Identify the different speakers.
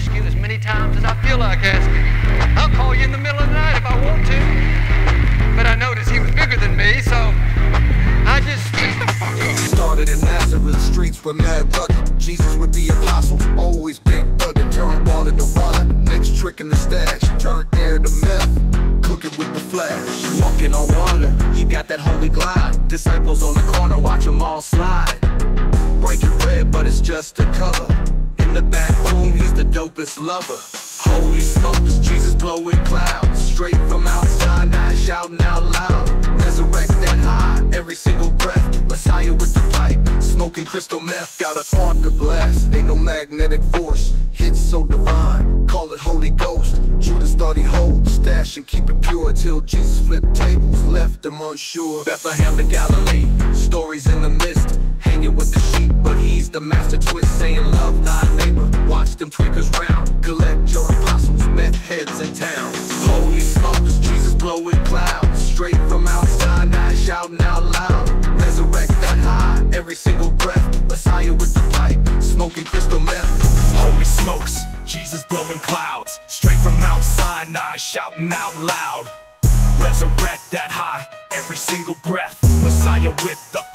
Speaker 1: ask you as many times as I feel like asking. I'll call you in the middle of the night if I want to. But I noticed he was bigger than me, so I just.
Speaker 2: Started in Nazareth, streets with mad rugged. Jesus with the apostles, always big thuggin'. Turned water to wine, next trick in the stash. Turned air to meth, cooking with the flash. Walking on water, he got that holy glide. Disciples on the corner, watch them all slide. Breaking bread, but it's just a color. In the back the dopest lover. Holy smokes, Jesus blowing clouds. Straight from outside, now shouting out loud. Resurrect that high, every single breath. Messiah with the pipe, smoking crystal meth. Got a thought to blast, ain't no magnetic force. Hits so divine, call it Holy Ghost. Judas thought he hold, stash and keep it pure till Jesus flipped tables, left him unsure. Bethlehem to Galilee, stories in the mist. Hanging with the sheep, but he's the master twist, saying love thy them tweakers round, collect your apostles, meth heads in town. Holy smokes, Jesus blowing clouds, straight from outside, now shouting out loud. Resurrect that high, every single breath. Messiah with the pipe, smoking crystal meth.
Speaker 3: Holy smokes, Jesus blowing clouds Straight from Mount Sinai, shouting out loud Resurrect that high, every single breath Messiah with the